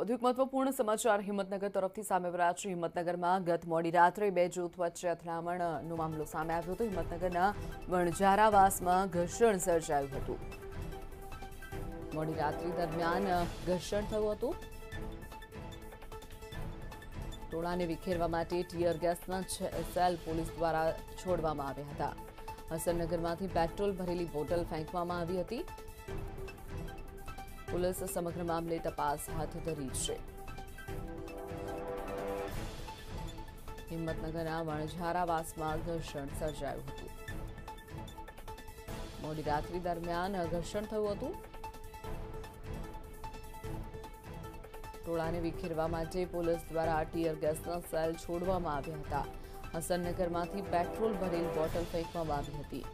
વધુ એક મહત્વપૂર્ણ સમાચાર હિંમતનગર તરફથી સામે આવ્યા છે. હિંમતનગરમાં ગત મોડી રાત્રે બે જૂથ વચ્ચે અથડામણનો મામલો સામે આવ્યો હતો. હિંમતનગરના વણઝારાવાસમાં ઘર્ષણ સર્જાયું હતું. મોડી રાત્રિ દરમિયાન ઘર્ષણ થયું હતું. ટોળાને વિખેરવા માટે ટીયર ગેસના સેલ પોલીસ દ્વારા છોડવામાં આવ્યા હતા. હસનનગરમાંથી પેટ્રોલ ભરેલી બોટલ ફેંકવામાં આવી હતી. પોલીસ સમગ્ર મામલે તપાસ હાથ ધરી છે. હિંમતનગરના વણઝારાવાસમાં ઘર્ષણ સર્જાયું હતું. મોડી રાત્રિ દરમિયાન ઘર્ષણ થયું હતું. ટોળાને વિખેરવા માટે પોલીસ દ્વારા ટીયર ગેસના સેલ છોડવામાં આવ્યા હતા. હસનનગરમાંથી પેટ્રોલ ભરેલ બોટલ ફેંકવામાં આવી હતી.